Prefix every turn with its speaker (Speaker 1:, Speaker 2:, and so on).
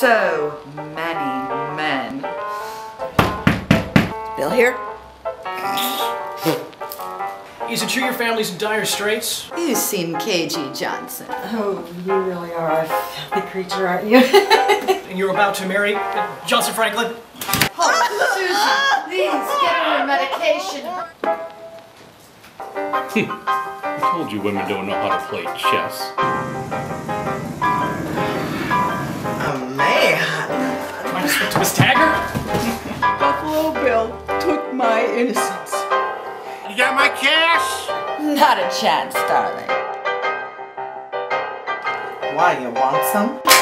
Speaker 1: so many men.
Speaker 2: Bill here?
Speaker 3: Is it true your family's in dire straits?
Speaker 2: You seem cagey, Johnson.
Speaker 4: Oh, you really are a filthy creature, aren't you?
Speaker 3: And you're about to marry uh, Johnson Franklin?
Speaker 2: Oh, Susan, please get her her medication.
Speaker 5: I told you women don't know how to play chess.
Speaker 3: Miss Taggart?
Speaker 4: Buffalo Bill took my innocence.
Speaker 5: You got my cash?
Speaker 2: Not a chance, darling.
Speaker 1: Why, you want some?